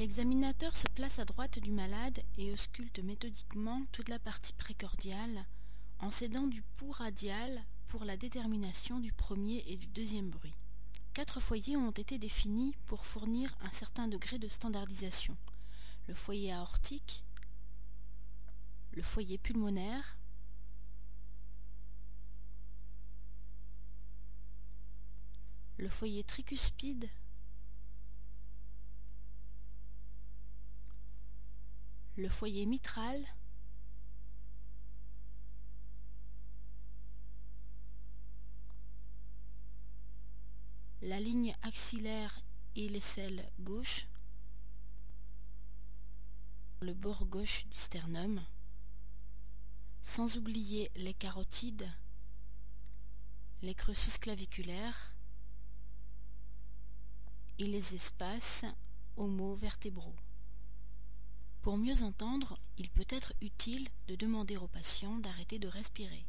L'examinateur se place à droite du malade et ausculte méthodiquement toute la partie précordiale en s'aidant du pouls radial pour la détermination du premier et du deuxième bruit. Quatre foyers ont été définis pour fournir un certain degré de standardisation. Le foyer aortique, le foyer pulmonaire, le foyer tricuspide, le foyer mitral, la ligne axillaire et l'aisselle gauche, le bord gauche du sternum, sans oublier les carotides, les creux susclaviculaires et les espaces homo-vertébraux. Pour mieux entendre, il peut être utile de demander au patient d'arrêter de respirer.